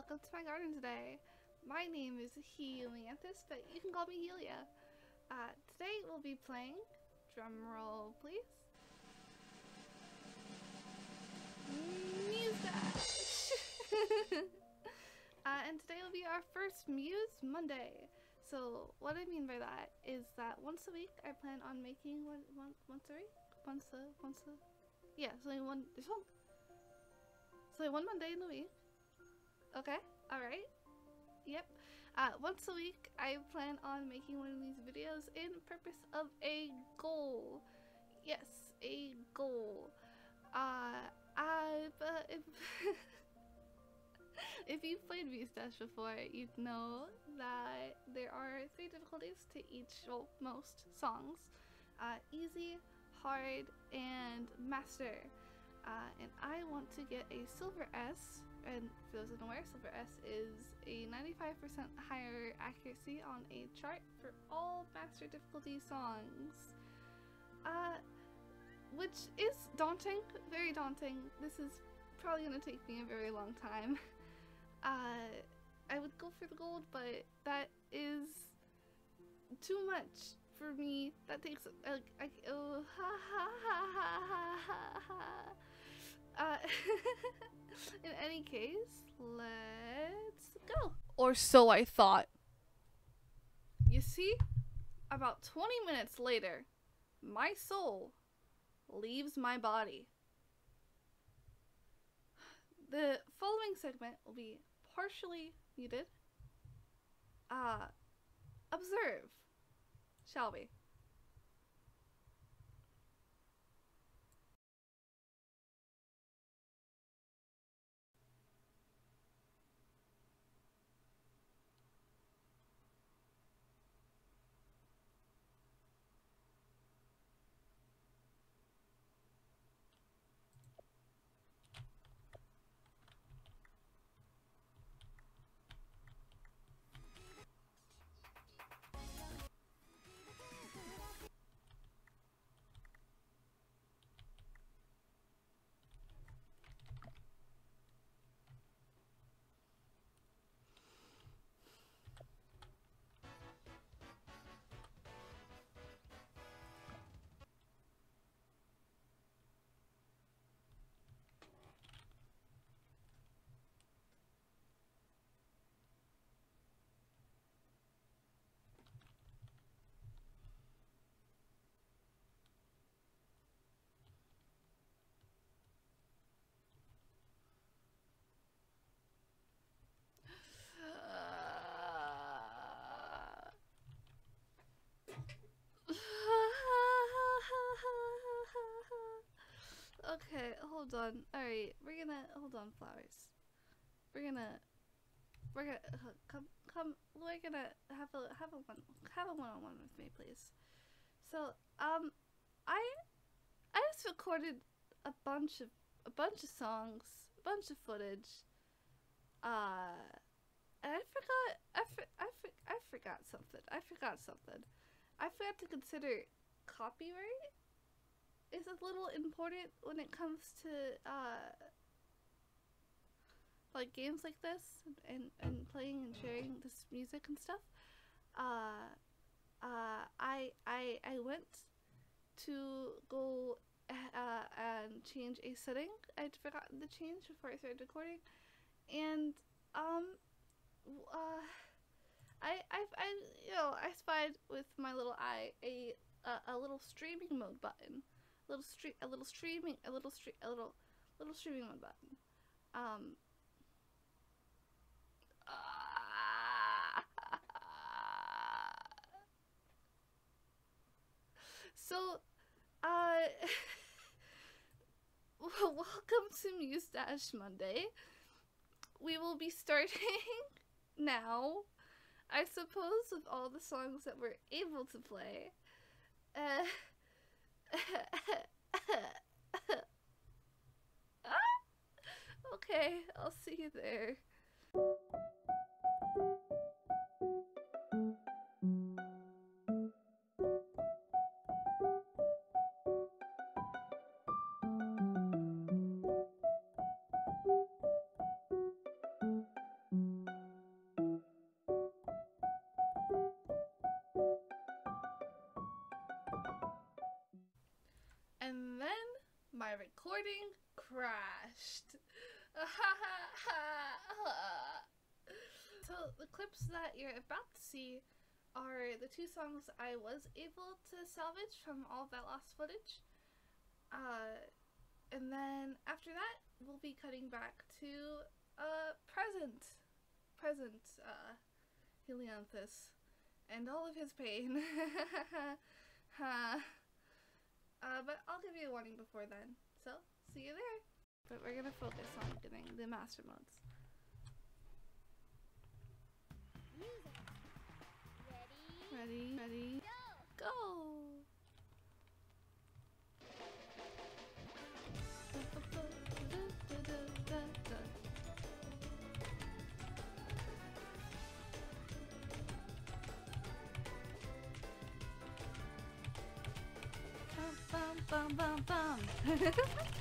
welcome to my garden today. My name is Helianthus, but you can call me Helia. Uh, today we'll be playing, drum roll please, Muse uh, and today will be our first Muse Monday. So what I mean by that is that once a week I plan on making one, one once a week? Once a, once a, yeah, so only one, there's one, so one Monday in the week. Okay, alright. Yep. Uh, once a week, I plan on making one of these videos in purpose of a goal. Yes, a goal. Uh, I, but if, if you've played Dash before, you'd know that there are three difficulties to each, well, most songs. Uh, easy, hard, and master. Uh, and I want to get a silver S and for those unaware, Silver S is a 95% higher accuracy on a chart for all master difficulty songs. Uh, which is daunting, very daunting. This is probably going to take me a very long time. Uh, I would go for the gold, but that is too much for me. That takes like I, oh ha ha ha ha ha ha. Uh, in any case, let's go. Or so I thought. You see, about 20 minutes later, my soul leaves my body. The following segment will be partially muted. Uh, shall we? Hold on. Alright, we're gonna hold on, flowers. We're gonna we're gonna uh, come come we're gonna have a have a one have a one on one with me, please. So, um I I just recorded a bunch of a bunch of songs, a bunch of footage. Uh and I forgot I for, I for, I forgot something. I forgot something. I forgot to consider copyright is a little important when it comes to uh, like games like this and, and playing and sharing this music and stuff. Uh, uh, I I I went to go uh, and change a setting. I'd forgotten to change before I started recording, and um, uh, I I I you know I spied with my little eye a a, a little streaming mode button little stream, a little streaming, a little stream, a little, little streaming one button. Um. so, uh, welcome to Muse Dash Monday. We will be starting now. I suppose with all the songs that we're able to play. Uh, okay, I'll see you there. Recording crashed. so the clips that you're about to see are the two songs I was able to salvage from all that lost footage. Uh, and then after that, we'll be cutting back to uh, present, present uh, Helianthus and all of his pain. uh, but I'll give you a warning before then. So, see you there. But we're gonna focus on doing the master modes. Ready, ready, go! Bum, bum, bum, bum.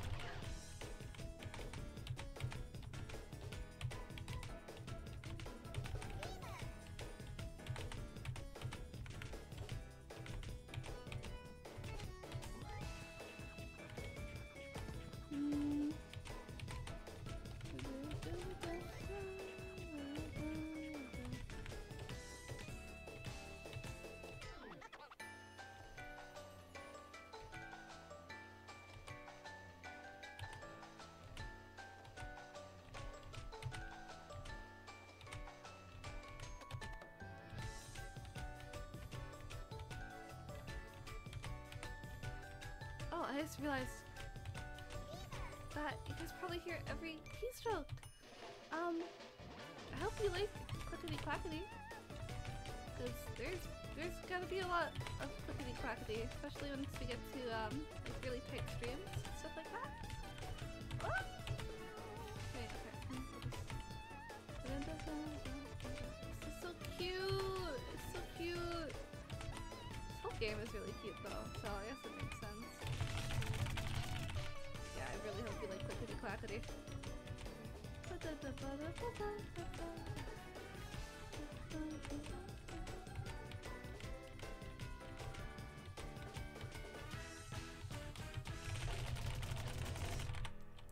Oh, I just realized that you guys probably hear every keystroke. Um, I hope you like clickety clackety. Cause there's there's gotta be a lot of clickety clackety, especially once we get to um like really tight streams, stuff like that. Ah! Okay, This is so cute. So cute. This whole game is really cute though, so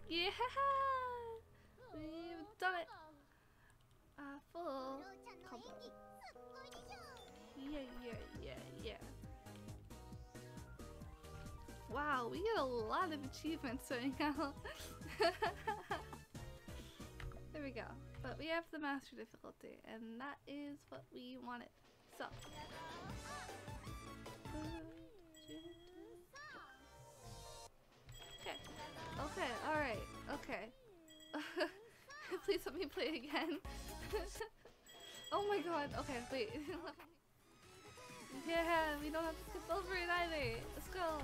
Yeah! We've done it! Uh, full combo. Yeah, yeah, yeah, yeah. Wow, we get a lot of achievements right now. go. But we have the master difficulty, and that is what we wanted. So. Okay. Okay, alright, okay. Please let me play it again. oh my god, okay, wait. yeah, we don't have to skip over it either. Let's go.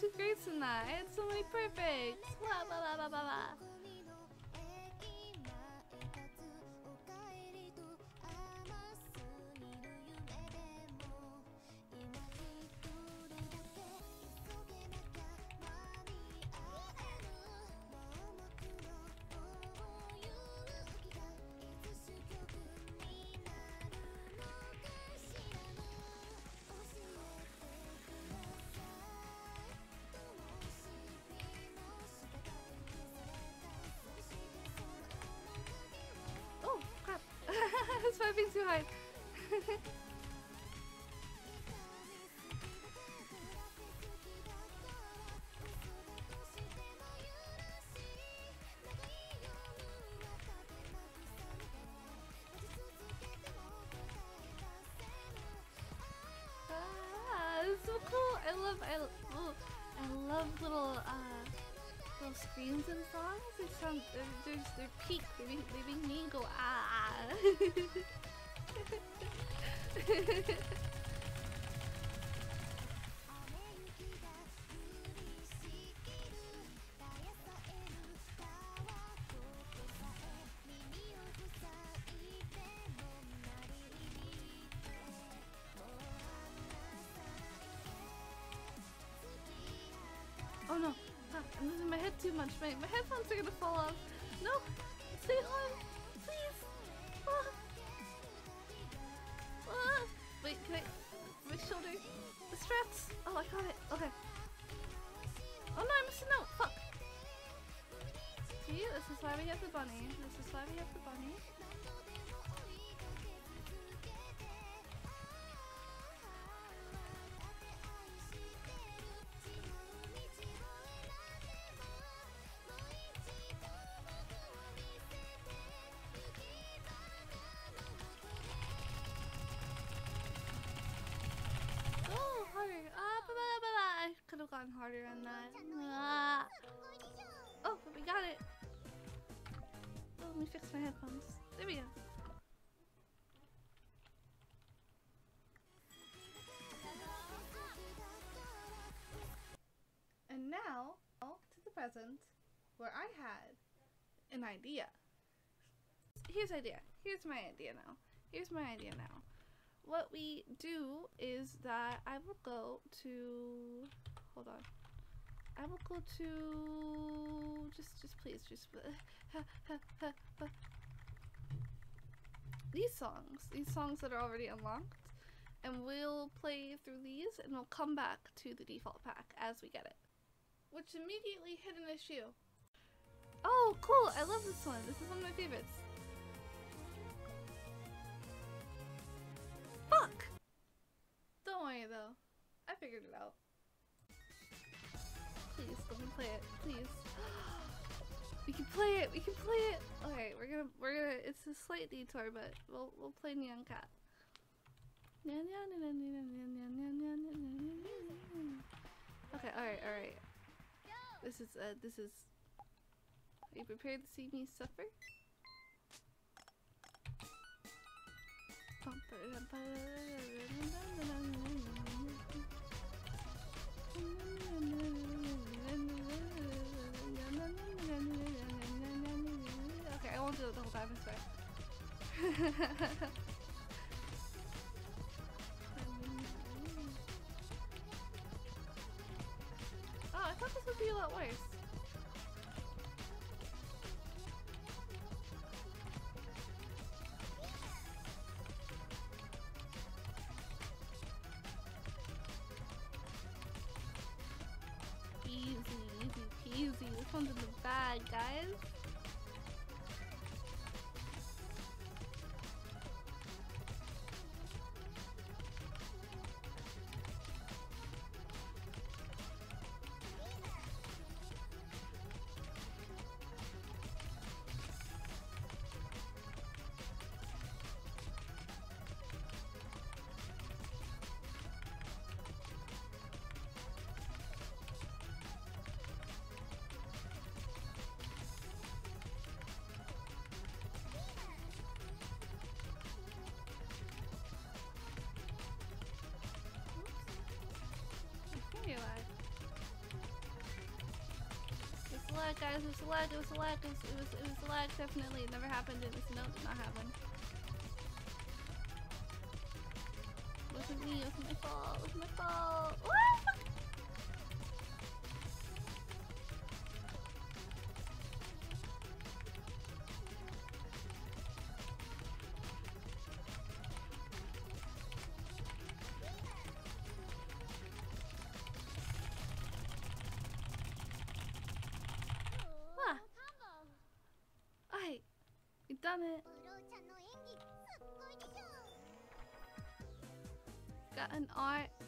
Got two grades in that. I had so many perfects. Blah, blah, blah, blah, blah, blah. Hard. ah, it's so cool. I love, I, oh, I love little, uh, little screams and songs. They sound, they're, they're, they're peak. They they make me go ah. oh no, ah, I'm losing my head too much. My, my headphones are gonna fall off. No, stay home. Wait, can I... My shoulder... The straps! Oh, I got it. Okay. Oh no, I missed a note! Fuck! See? This is why we have the bunny. This is why we have the bunny. Harder on that. Ah. Oh, but we got it. Oh, let me fix my headphones. There we go. And now, to the present, where I had an idea. Here's idea. Here's my idea now. Here's my idea now. What we do is that I will go to hold on. I will go to just just please just these songs. These songs that are already unlocked. And we'll play through these and we'll come back to the default pack as we get it. Which immediately hit an issue. Oh, cool! I love this one. This is one of my favorites. Fuck! Don't worry though. I figured it out. Please, let me play it. Please. We can play it. We can play it. Okay, we're gonna we're gonna. It's a slight detour, but we'll we'll play Neon Cat. Okay, all right, all right. This is uh this is. Are you prepared to see me suffer? Oh, I thought this would be a lot worse. Easy, easy peasy. This one's in the bag, guys. It was lag, guys. It was lag. It was lag. It was, it was, it was lag. Definitely. It never happened. It was no, it did not happen. It wasn't me. It wasn't my fault. It wasn't my fault. Ah, It. Got an RS.